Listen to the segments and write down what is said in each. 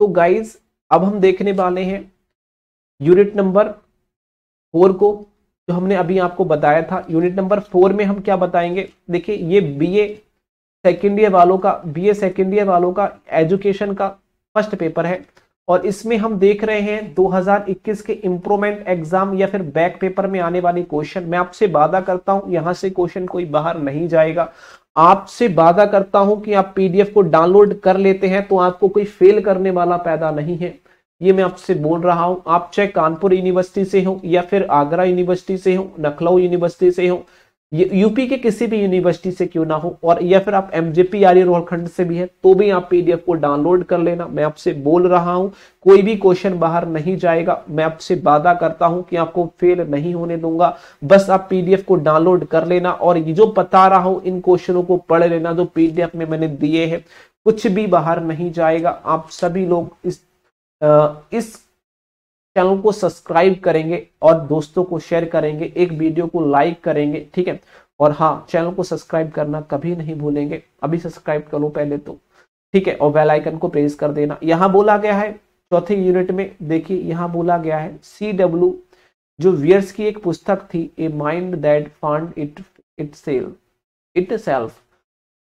तो गाइज़ अब हम देखने वाले हैं यूनिट नंबर फोर को, जो हमने अभी आपको बताया था। यूनिट नंबर फोर में हम क्या बताएँगे? देखिए, ये बीए सेकेंड ईयर वालों का बीए सेकेंड ईयर वालों का एजुकेशन का फ़र्स्ट पेपर है। और इसमें हम देख रहे हैं 2021 के इंप्रूवमेंट एग्ज़ाम या फिर बैक पेपर में आने वाले क्वेश्चन मैं आपसे वादा करता हूँ, यहाँ से क्वेश्चन कोई बाहर नहीं जाएगा। आपसे वादा करता हूँ कि आप पीडीएफ को डाउनलोड कर लेते हैं तो आपको कोई फेल करने वाला पैदा नहीं है। ये मैं आपसे बोल रहा हूँ। आप चाहे कानपुर यूनिवर्सिटी से हो या फिर आगरा यूनिवर्सिटी से हो नखलऊ यूनिवर्सिटी से हो यूपी के किसी भी यूनिवर्सिटी से क्यों ना हो और या फिर आप एमजेपी आर्य रोहलखंड से भी है तो भी आप पीडीएफ को डाउनलोड कर लेना। मैं आपसे बोल रहा हूँ कोई भी क्वेश्चन बाहर नहीं जाएगा। मैं आपसे वादा करता हूँ कि आपको फेल नहीं होने दूँगा। बस आप पीडीएफ को डाउनलोड कर लेना और ये जो बता रहा हूँ इन क्वेश्चनों को पढ़ लेना जो पीडीएफ में मैंने दिए हैं। कुछ भी बाहर नहीं जाएगा। आप सभी लोग इस आ, इस चैनल को सब्सक्राइब करेंगे और दोस्तों को शेयर करेंगे, एक वीडियो को लाइक करेंगे, ठीक है? और हाँ चैनल को सब्सक्राइब करना कभी नहीं भूलेंगे। अभी सब्सक्राइब करो पहले तो ठीक है? और बेल आइकन को प्रेस कर देना। यहाँ बोला गया है, चौथे यूनिट में, देखिए, यहाँ बोला गया है सी डब्ल्यू जो वियर्स की एक पुस्तक थी a mind that found it it sell itself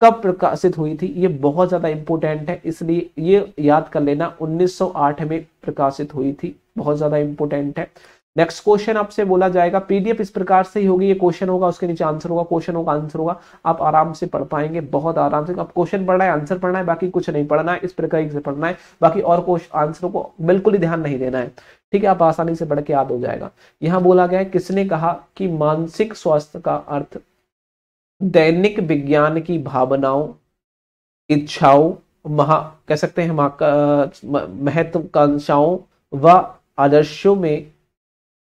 कब प्रकाशित हुई थी, ये बहुत ज़्यादा इंपोर्टेंट है, इसलिए ये याद कर लेना 1908 में प्रकाशित हुई थी, बहुत ज़्यादा इंपोर्टेंट है। नेक्स्ट क्वेश्चन आपसे बोला जाएगा पीडीएफ इस प्रकार से ही होगी, ये क्वेश्चन होगा, उसके नीचे आंसर होगा क्वेश्चन होगा आंसर होगा, आप आराम से पढ़ पाएँगे, बहुत आराम से। अब क्वेश्चन पढ़ना है आंसर पढ़ना है, बाकी कुछ नहीं पढ़ना है, इस प्रकार से पढ़ना है, बाकी और क्वेश्चन आंसर को बिल्कुल ही ध्यान नहीं देना है। ठीक है, आप आसानी से पढ़ के याद हो जाएगा। यहाँ बोला गया है, किसने कहा कि मानसिक स्वास्थ्य का अर्थ दैनिक विज्ञान की भावनाओं, इच्छाओं, महा, कह सकते हैं महत्वाकांक्षाओं व आदर्शों में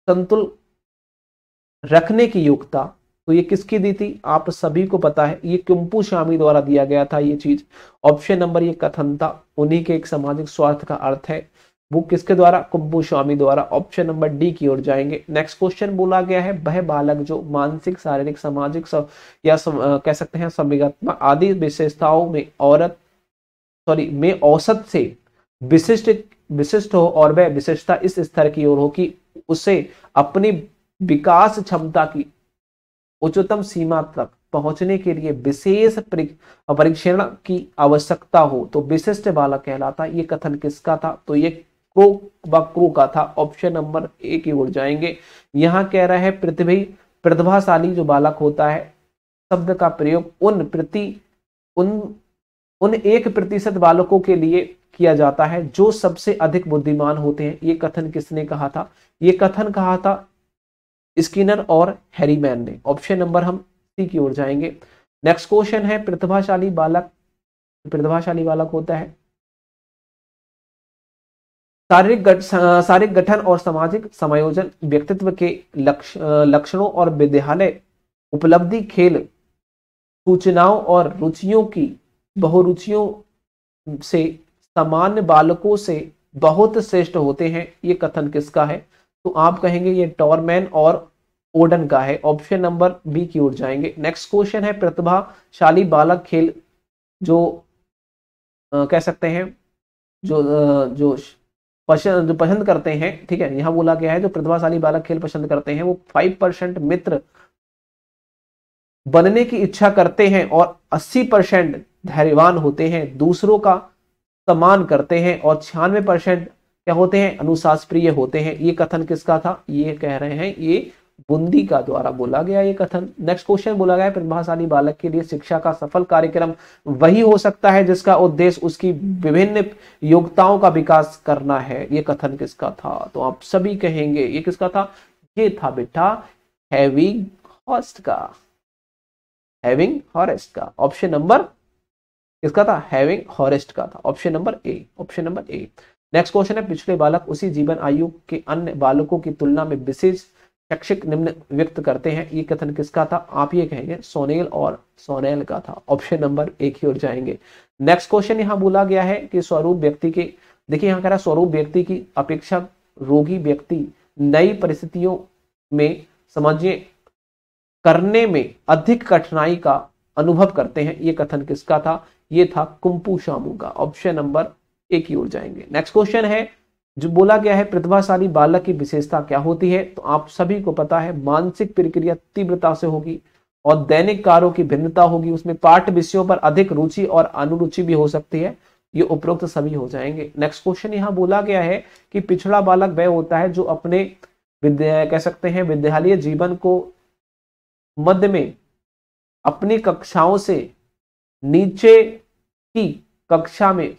संतुल रखने की योग्यता तो ये किसकी दी थी? आप सभी को पता है, ये कुंपू शामी द्वारा दिया गया था ये चीज़। ऑप्शन नंबर, ये कथन था उन्हीं के एक सामाजिक स्वार्थ का अर्थ है। वो किसके द्वारा? कुंभू स्वामी द्वारा। ऑप्शन नंबर डी की ओर जाएँगे। नेक्स्ट क्वेश्चन बोला गया है वह बालक जो मानसिक शारीरिक सामाजिक सब, या सम, आ, कह सकते हैं संविगात्मक आदि विशेषताओं में औरत सॉरी में औसत से विशिष्ट विशिष्ट हो और वह विशेषता इस स्तर की ओर हो कि उसे अपनी विकास क्षमता की उच्चतम सीमा तक पहुँचने के लिए विशेष परीक्षण की आवश्यकता हो। तो विशिष्ट बालक कहलाता। ये कथन किसका था? तो ये क्रो व क्रो का था। ऑप्शन नंबर ए की ओर जाएँगे। यहाँ कह रहा है, पृथ्वी प्रतिभाशाली जो बालक होता है, शब्द का प्रयोग उन प्रति, उन उन एक प्रतिशत बालकों के लिए किया जाता है जो सबसे अधिक बुद्धिमान होते हैं। ये कथन किसने कहा था? ये कथन कहा था स्किनर और हैरीमैन ने। ऑप्शन नंबर हम सी की ओर जाएँगे। नेक्स्ट क्वेश्चन है प्रतिभाशाली बालक प्रतिभाशाली बालक होता है शारीरिक शारीरिक गठन और सामाजिक समायोजन व्यक्तित्व के लक्षणों और विद्यालय उपलब्धि खेल सूचनाओं और रुचियों की बहुरुचियों से सामान्य बालकों से बहुत श्रेष्ठ होते हैं। ये कथन किसका है? तो आप कहेंगे ये टॉरमैन और ओडन का है। ऑप्शन नंबर बी की ओर जाएँगे। नेक्स्ट क्वेश्चन है प्रतिभाशाली बालक खेल जो आ, कह सकते हैं जो आ, जो पसंद जो पसंद करते हैं, ठीक है? यहाँ बोला गया है जो प्रतिभाशाली बालक खेल पसंद करते हैं, वो फाइव परसेंट मित्र बनने की इच्छा करते हैं और अस्सी परसेंट धैर्यवान होते हैं, दूसरों का सम्मान करते हैं और छियानवे परसेंट क्या होते हैं? अनुशास प्रिय होते हैं। ये कथन किसका था? ये कह रहे हैं, ये बुंदी का द्वारा बोला गया ये कथन। नेक्स्ट क्वेश्चन बोला गया प्रतिभाशाली बालक के लिए शिक्षा का सफल कार्यक्रम वही हो सकता है जिसका उद्देश्य उसकी विभिन्न योग्यताओं का विकास करना है। ये कथन किसका था? तो आप सभी कहेंगे, ये किसका था? ये था बेटा हैविंग हॉस्ट का। हैविंग हॉरेस्ट का। ऑप्शन नंबर किसका था? हैविंग हॉरेस्ट का था। Option number A option number A next question है, पिछले बालक उसी जीवन आयु के अन्य बालकों की तुलना में विशेष शैक्षिक निम्न व्यक्त करते हैं। ये कथन किसका था? आप ये कहेंगे, सोनेल और सोनेल का था। ऑप्शन नंबर एक ही ओर जाएँगे। नेक्स्ट क्वेश्चन यहाँ बोला गया है कि स्वरूप व्यक्ति के, देखिए यहाँ कह रहा है, स्वरूप व्यक्ति की अपेक्षा रोगी व्यक्ति नई परिस्थितियों में समझिए करने में अधिक कठिनाई का अनुभव करते हैं। ये कथन किसका था? ये था कुंपू शामू का। ऑप्शन नंबर एक की ओर जाएँगे। नेक्स्ट क्वेश्चन है जो बोला गया है, प्रतिभाशाली बालक की विशेषता क्या होती है तो आप सभी को पता है, मानसिक प्रक्रिया तीव्रता से होगी और दैनिक कार्यों की भिन्नता होगी। उसमें पाठ विषयों पर अधिक रुचि और अनुरुचि भी हो सकती है। ये उपरोक्त सभी हो जाएँगे। नेक्स्ट क्वेश्चन यहाँ बोला गया है कि पिछड़ा बालक वह होता है जो अपने विद्या, कह सकते हैं, विद्यालय जीवन को मध्य में अपनी कक्षाओं से नीचे की कक्षा में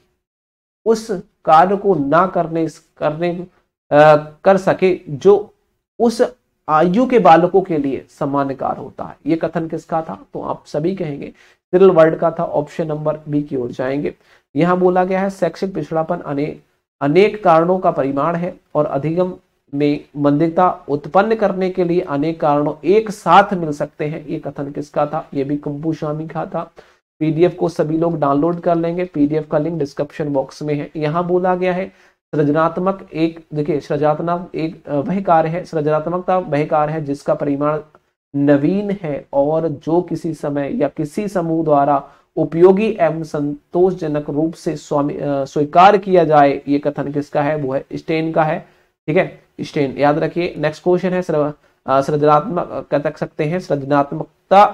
उस कार्य को ना करने करने आ, कर सके जो उस आयु के बालकों के लिए सामान्य कार्य होता है। ये कथन किसका था? तो आप सभी कहेंगे सिरल वर्ड का था ऑप्शन नंबर बी की ओर जाएँगे। यहाँ बोला गया है शैक्षिक पिछड़ापन अनेक अनेक कारणों का परिमाण है और अधिगम में मंदिरता उत्पन्न करने के लिए अनेक कारणों एक साथ मिल सकते हैं। ये कथन किसका था? ये भी कंपू स्वामी का था। पीडीएफ को सभी लोग डाउनलोड कर लेंगे। पीडीएफ का लिंक डिस्क्रिप्शन बॉक्स में है। यहाँ बोला गया है, सृजनात्मक एक, देखिए, सृजनात्मक एक वह कार्य है, सृजनात्मकता वह कार्य है जिसका परिमाण नवीन है और जो किसी समय या किसी समूह द्वारा उपयोगी एवं संतोषजनक रूप से स्वामी स्वीकार किया जाए, ये कथन किसका है? वो है स्टेन का है। ठीक है? स्टेन, याद रखिए। नेक्स्ट क्वेश्चन है सृजनात्मक, कह सकते हैं, सृजनात्मकता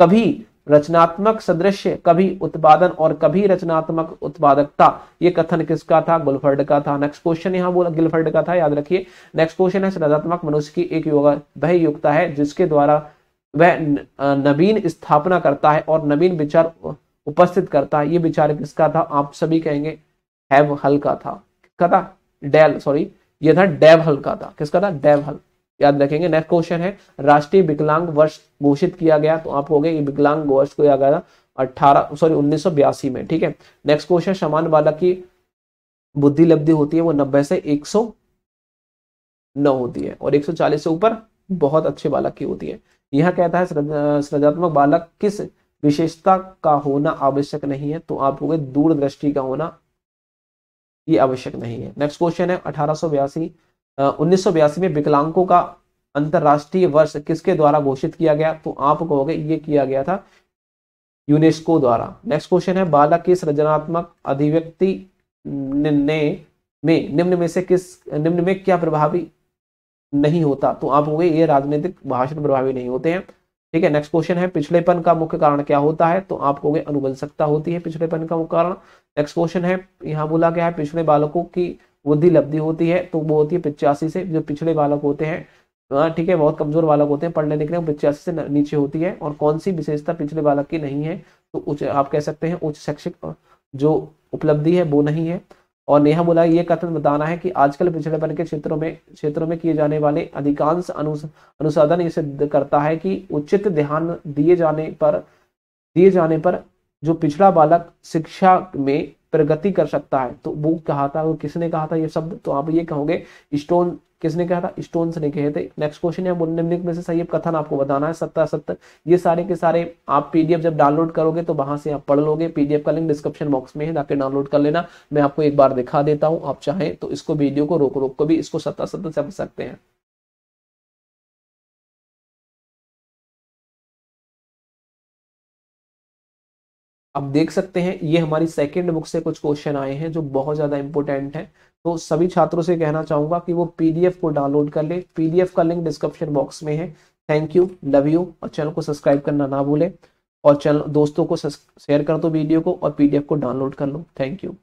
कभी रचनात्मक सदृश्य, कभी उत्पादन और कभी रचनात्मक उत्पादकता। ये कथन किसका था? गुलफर्ड का था। नेक्स्ट क्वेश्चन यहाँ बोला, गिलफर्ड का था, याद रखिए। नेक्स्ट क्वेश्चन है, सृजनात्मक मनुष्य की एक योग वह युक्ता है, जिसके द्वारा वह नवीन स्थापना करता है और नवीन विचार उपस्थित करता है। ये विचार किसका था? आप सभी कहेंगे हैव हल का था। किसका था? डेल सॉरी ये था डेव हल का था। किसका था? डेव हल याद रखेंगे नेक्स्ट क्वेश्चन है, राष्ट्रीय विकलांग वर्ष घोषित किया गया तो आप हो गए विकलांग वर्ष को गया अठारह सॉरी उन्नीस सौ बयासी में, ठीक है? नेक्स्ट क्वेश्चन समान बालक की बुद्धि लब्धि होती है, वो नब्बे से एक नौ होती है, और 140 से ऊपर बहुत अच्छे बालक की होती है। यह कहता है सृजात्मक बालक किस विशेषता का होना आवश्यक नहीं है तो आप हो गए दूरदृष्टि का होना ये आवश्यक नहीं है। नेक्स्ट क्वेश्चन है, अठारह उन्नीस सौ बयासी में विकलांगों का अंतरराष्ट्रीय वर्ष किसके द्वारा घोषित किया गया? तो आप कहोगे ये किया गया था यूनेस्को द्वारा। नेक्स्ट क्वेश्चन है बालक की सृजनात्मक अभिव्यक्ति में, निम्न में से किस, निम्न में क्या प्रभावी नहीं होता? तो आप होंगे ये राजनीतिक भाषण प्रभावी नहीं होते हैं। ठीक है, नेक्स्ट क्वेश्चन है, पिछड़ेपन का मुख्य कारण क्या होता है? तो आप कहोगे अनुबंधकता होती है पिछड़ेपन का मुख्य कारण। नेक्स्ट क्वेश्चन है, यहाँ बोला गया है पिछड़े बालकों की बुद्धि लब्धि होती है तो वो होती है पिचासी से जो पिछड़े बालक होते हैं हाँ, ठीक है बहुत कमज़ोर बालक होते हैं पढ़ने लिखने में पिचासी से नीचे होती है और कौन सी विशेषता पिछले बालक की नहीं है तो उच्च आप कह सकते हैं उच्च शैक्षिक जो उपलब्धि है वो नहीं है। और नेहा बोला ये कथन बताना है कि आजकल पिछड़ेपन के क्षेत्रों में क्षेत्रों में किए जाने वाले अधिकांश अनुसाधन ये सिद्ध करता है कि उचित ध्यान दिए जाने पर दिए जाने पर जो पिछड़ा बालक शिक्षा में प्रगति कर सकता है। तो वो कहा था, वो किसने कहा था ये शब्द? तो आप ये कहोगे, स्टोन, किसने कहा था? स्टोन्स ने कहे थे। नेक्स्ट क्वेश्चन है निम्नलिखित में से सही कथन आपको बताना है, सत्ता सत्तर ये सारे के सारे आप पीडीएफ जब डाउनलोड करोगे तो वहाँ से आप पढ़ लोगे। पीडीएफ का लिंक डिस्क्रिप्शन बॉक्स में है जाकर डाउनलोड कर लेना। मैं आपको एक बार दिखा देता हूँ, आप चाहें तो इसको वीडियो को रोक रोक को भी इसको सत्ता सत्तर समझ सकते हैं। अब देख सकते हैं, ये हमारी सेकेंड बुक से कुछ क्वेश्चन आए हैं जो बहुत ज़्यादा इंपॉर्टेंट है। तो सभी छात्रों से कहना चाहूँगा कि वो पीडीएफ को डाउनलोड कर ले। पीडीएफ का लिंक डिस्क्रिप्शन बॉक्स में है। थैंक यू लव यू और चैनल को सब्सक्राइब करना ना भूलें। और चैनल दोस्तों को शेयर कर दो वीडियो को और पीडीएफ को डाउनलोड कर लो। Thank you